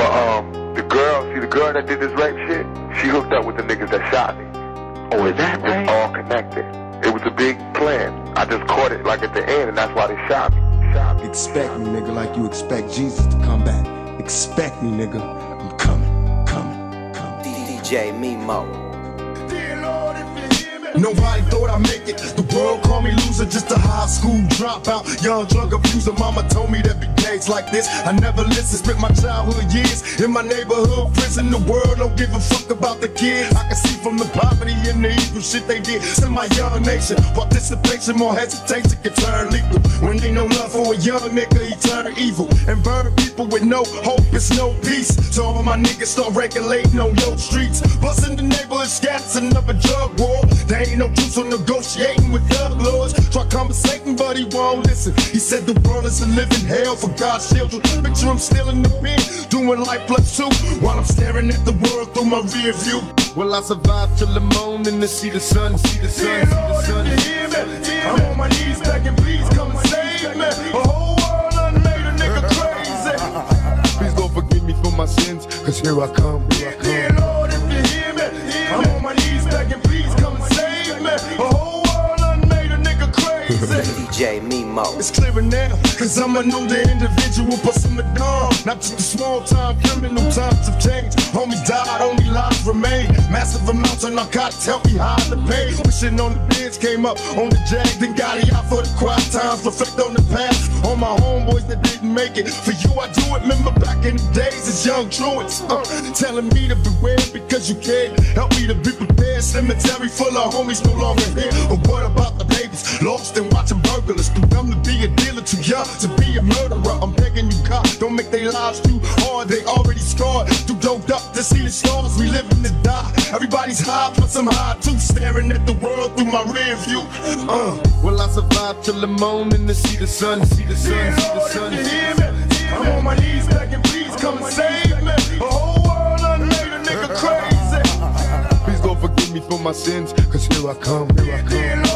But um, the girl, see the girl that did this rape shit, she hooked up with the niggas that shot me. Oh, is that right? It's all connected. It was a big plan. I just caught it like at the end, and that's why they shot me. Shot me. Expect me, nigga, like you expect Jesus to come back. Expect me, nigga. I'm coming, coming, coming. DJ Mimo. Nobody thought I'd make it. The world called me loser, just a high school dropout. Young drug abuser. Mama told me there'd like this. I never listened. Spent my childhood years in my neighborhood prison. The world don't give a fuck about the kids. I can see from the poverty and the evil shit they did to my young nation. Participation, more hesitation can turn lethal. When they no love for a young nigga, he turn evil and burn people with no hope. It's no peace. So all my niggas start regulating on your streets. Busting the neighborhood scats, another drug war. There ain't no truth on negotiating with thug but he won't listen. He said the world is a living hell for God's children. Picture him still in the pen, doing life plus two, while I'm staring at the world through my rear view. Will I survive till the morning to see the sun, see the sun, see the sun? You hear me? I'm on my knees begging, please come and save me. A whole world done made a nigga crazy. Please don't forgive me for my sins, cause here I come, here I come. Dear DJ Mimo. It's clearer now, cause I'm an older individual, plus I'm a dog. Not just a small time criminal, times have changed. Homies died, only lives remain. Massive amounts of narcotics help me hide the pain. Wishing on the bids came up on the jag, then got it out for the quiet times. Reflect on the past, on my homeboys that didn't make it. For you, I do it. Remember back in the days as young truants, uh, telling me to beware because you care. Help me to be prepared. Cemetery full of homies no longer here. But what about the lost and watching burglars? Too dumb to be a dealer, too young to be a murderer. I'm begging you, God, don't make their lives too hard. They already scarred, too doped up to see the stars. We living to die. Everybody's high, plus I'm high too. Staring at the world through my rear view. Uh, will I survive till the morning to see the sun? See the sun, see the sun. I'm on my knees begging, please come and save me. A whole world done made a nigga crazy. Please don't forgive me for my sins, cause here I come, here I come.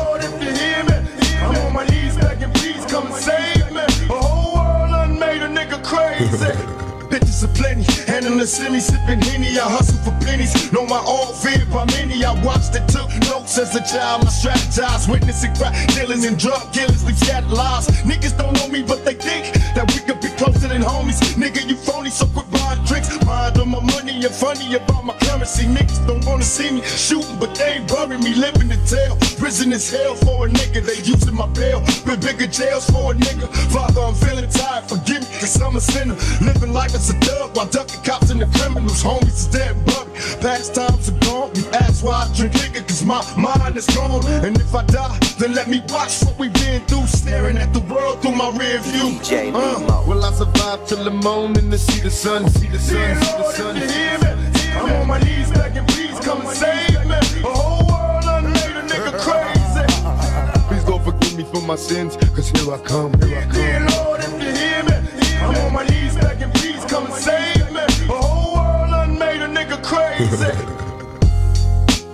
In the semi sipping henny, I hustle for pennies. Know my all feared by many. I watched and took notes as a child. I strategized, witnessing crack dealers and drug killers. Leave scattered lives. Niggas don't know me, but they think that we could be closer than homies. Nigga, you phony, so quit buying tricks. Mind on my money and funny about my currency. Niggas don't wanna see me shooting, but they ain't bury me living in tell. Prison is hell for a nigga, they using my bail. Been bigger jails for a nigga. Father, I'm feeling tired, forgive me, cause I'm a sinner. Living life as a thug while ducking cops and the criminals. Homies is dead and buried. Past times are gone. You ask why I drink liquor, cause my mind is gone. And if I die, then let me watch what we've been through. Staring at the world through my rear view. DJ Nemo. Uh. will I survive till the morning to see the sun? See the sun, for my sins, cause here I come, here I come. Dear Lord, if you hear me, I'm on my knees begging, please come and save me. A whole world done made a nigga crazy.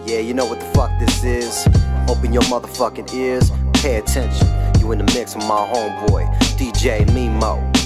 Yeah, you know what the fuck this is. Open your motherfucking ears, pay attention. You in the mix with my homeboy, DJ Mimo.